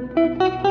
Música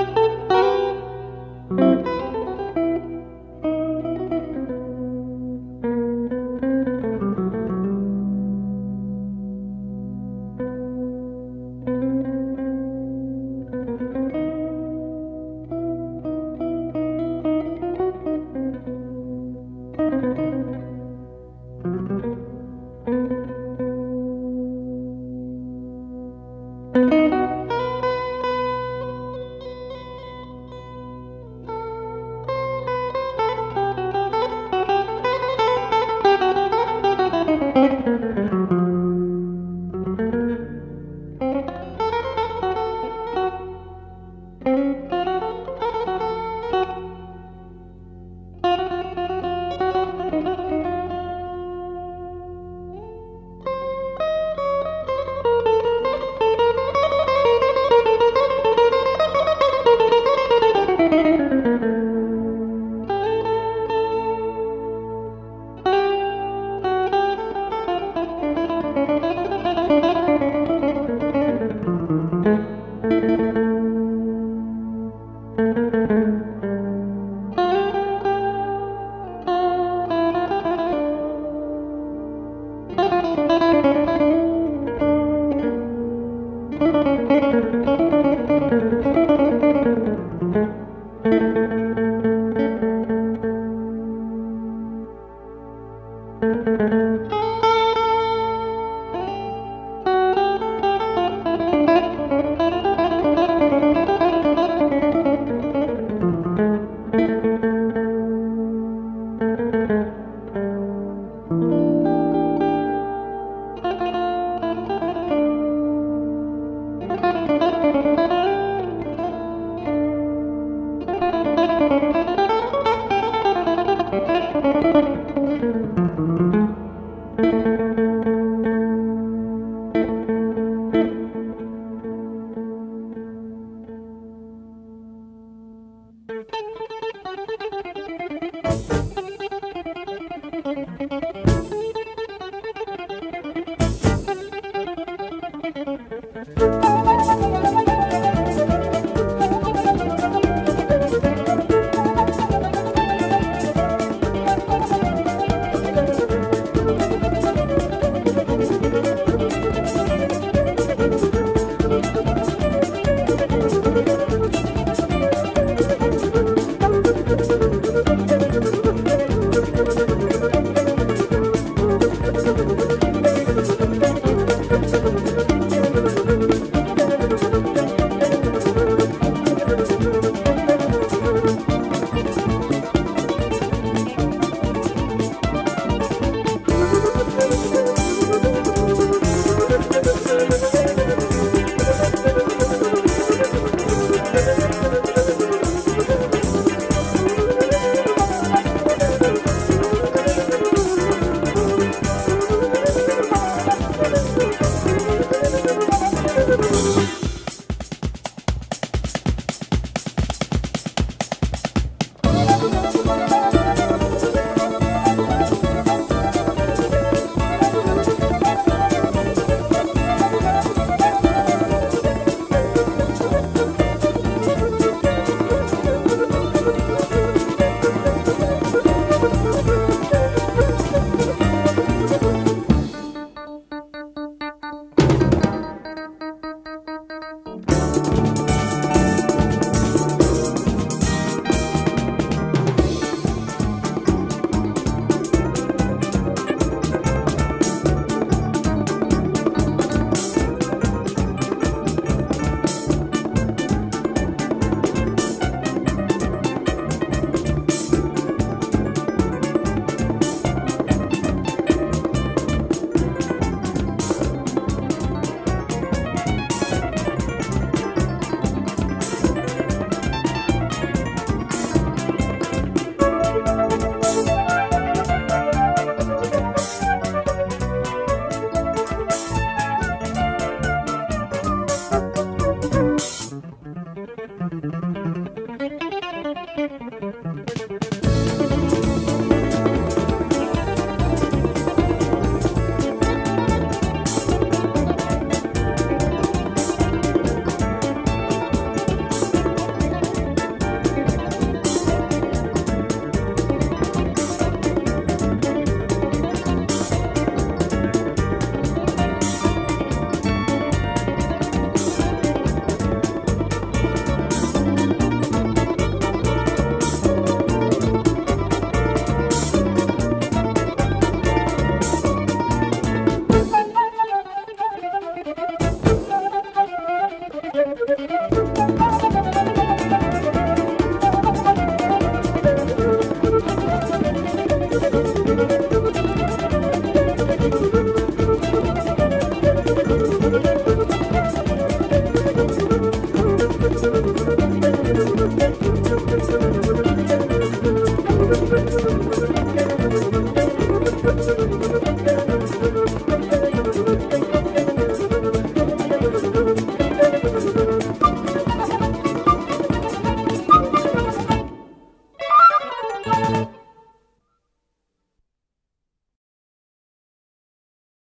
You.